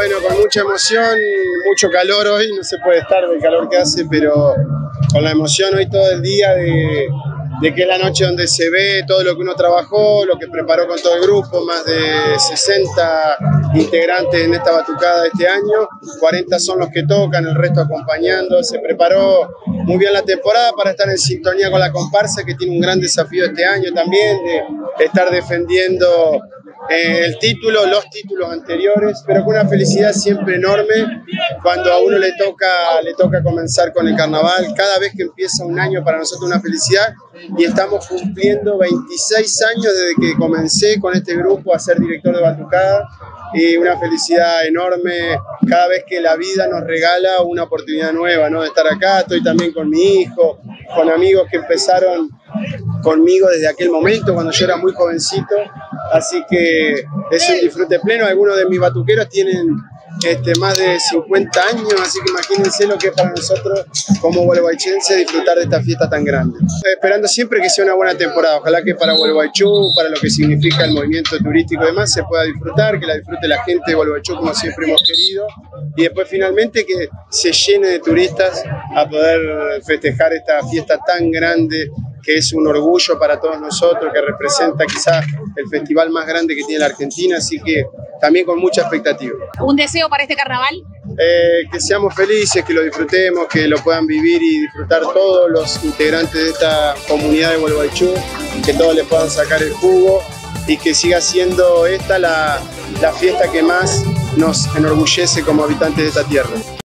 Bueno, con mucha emoción, mucho calor hoy, no se puede estar del calor que hace, pero con la emoción hoy todo el día de, que es la noche donde se ve todo lo que uno trabajó, lo que preparó con todo el grupo, más de 60 integrantes en esta batucada este año, 40 son los que tocan, el resto acompañando, se preparó muy bien la temporada para estar en sintonía con la comparsa que tiene un gran desafío este año también de estar defendiendo eh, el título, los títulos anteriores, pero con una felicidad siempre enorme cuando a uno le toca, le toca comenzar con el carnaval. Cada vez que empieza un año para nosotros una felicidad y estamos cumpliendo 26 años desde que comencé con este grupo a ser director de Batucada y una felicidad enorme cada vez que la vida nos regala una oportunidad nueva, ¿no? De estar acá, estoy también con mi hijo, con amigos que empezaron conmigo desde aquel momento, cuando yo era muy jovencito, así que es un disfrute pleno. Algunos de mis batuqueros tienen este, más de 50 años, así que imagínense lo que es para nosotros como gualeguaychense disfrutar de esta fiesta tan grande. Esperando siempre que sea una buena temporada, ojalá que para Gualeguaychú, para lo que significa el movimiento turístico y demás, se pueda disfrutar, que la disfrute la gente de Gualeguaychú como siempre hemos querido, y después finalmente que se llene de turistas a poder festejar esta fiesta tan grande que es un orgullo para todos nosotros, que representa quizás el festival más grande que tiene la Argentina, así que también con mucha expectativa. ¿Un deseo para este carnaval? Eh, que seamos felices, que lo disfrutemos, que lo puedan vivir y disfrutar todos los integrantes de esta comunidad de Gualeguaychú, que todos le puedan sacar el jugo y que siga siendo esta la, la fiesta que más nos enorgullece como habitantes de esta tierra.